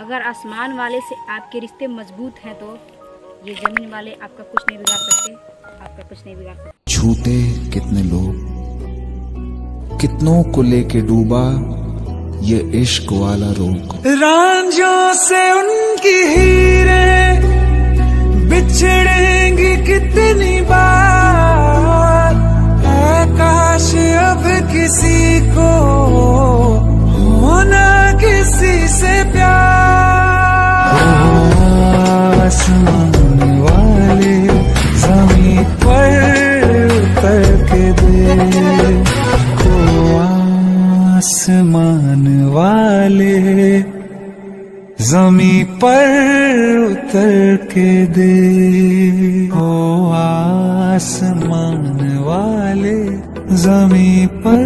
अगर आसमान वाले से आपके रिश्ते मज़बूत हैं तो ये ज़मीन वाले आपका कुछ नहीं बिगाड़ सकते आपका कुछ नहीं बिगाड़ सकते। छूटे कितने लोग? कितनों को लेके डूबा ये इश्क वाला रोग? रांझों से उनकी हीरे बिछड़ेंगी कितनी बार? आकाश अब किसी को होना किसी से प्यार? को आसमान वाले जमी पर उतर के दे। ओ आसमान वाले जमी पर